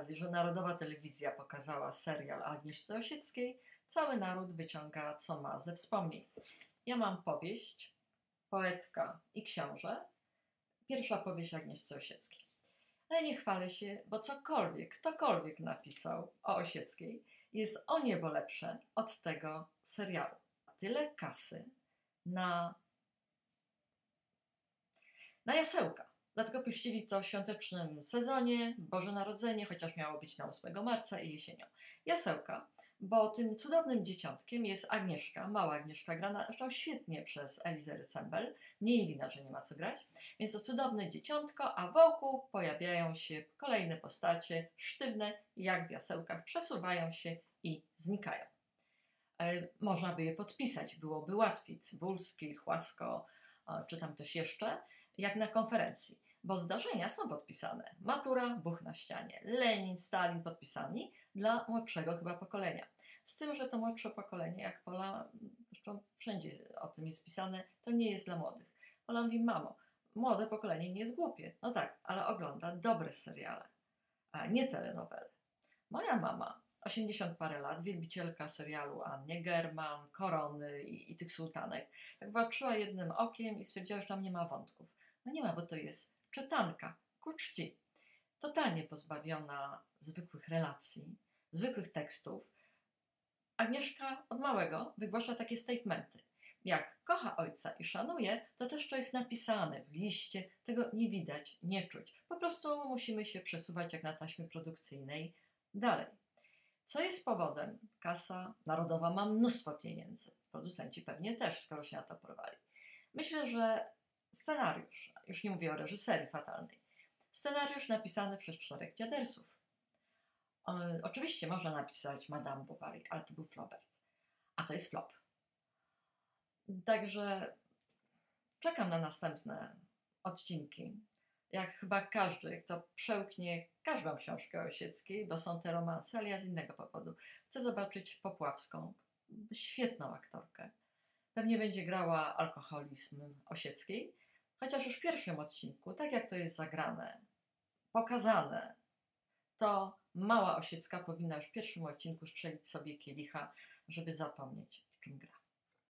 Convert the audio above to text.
okazji, że Narodowa Telewizja pokazała serial Agnieszce Osieckiej, cały naród wyciąga co ma ze wspomnień. Ja mam powieść, poetka i książę. Pierwsza powieść Agnieszce Osieckiej. Ale nie chwalę się, bo cokolwiek, ktokolwiek napisał o Osieckiej, jest o niebo lepsze od tego serialu. Tyle kasy na, na jasełka. Dlatego puścili to w świątecznym sezonie, Boże Narodzenie, chociaż miało być na 8 marca i jesienią. Jasełka, bo tym cudownym dzieciątkiem jest Agnieszka, mała Agnieszka, grana zresztą świetnie przez Elizę Rycembel. Nie jej wina, że nie ma co grać. Więc to cudowne dzieciątko, a wokół pojawiają się kolejne postacie, sztywne, jak w jasełkach, przesuwają się i znikają. E, można by je podpisać, byłoby łatwiej. Cybulski, Chłasko, czy tam ktoś jeszcze, jak na konferencji, bo zdarzenia są podpisane. Matura, buch na ścianie, Lenin, Stalin podpisani dla młodszego chyba pokolenia. Z tym, że to młodsze pokolenie, jak Pola, zresztą wszędzie o tym jest pisane, to nie jest dla młodych. Pola mówi, mamo, młode pokolenie nie jest głupie. No tak, ale ogląda dobre seriale, a nie telenowele. Moja mama 80 parę lat, wielbicielka serialu Annie German, Korony i, i tych sultanek, jak patrzyła jednym okiem i stwierdziła, że tam nie ma wątków. No nie ma, bo to jest czytanka, ku czci. Totalnie pozbawiona zwykłych relacji, zwykłych tekstów. Agnieszka od małego wygłasza takie statementy. Jak kocha ojca i szanuje, to też to jest napisane w liście, tego nie widać, nie czuć. Po prostu musimy się przesuwać jak na taśmie produkcyjnej dalej. Co jest powodem? Kasa narodowa ma mnóstwo pieniędzy. Producenci pewnie też, skoro się na to porwali. Myślę, że scenariusz, już nie mówię o reżyserii fatalnej, scenariusz napisany przez czterech dziadersów. E, oczywiście można napisać Madame Bovary, ale to był Flaubert. A to jest flop. Także czekam na następne odcinki jak chyba każdy, kto przełknie każdą książkę Osieckiej, bo są te romanse, ale ja z innego powodu. Chcę zobaczyć Popławską, świetną aktorkę. Pewnie będzie grała alkoholizm Osieckiej, chociaż już w pierwszym odcinku, tak jak to jest zagrane, pokazane, to mała Osiecka powinna już w pierwszym odcinku strzelić sobie kielicha, żeby zapomnieć, w czym gra.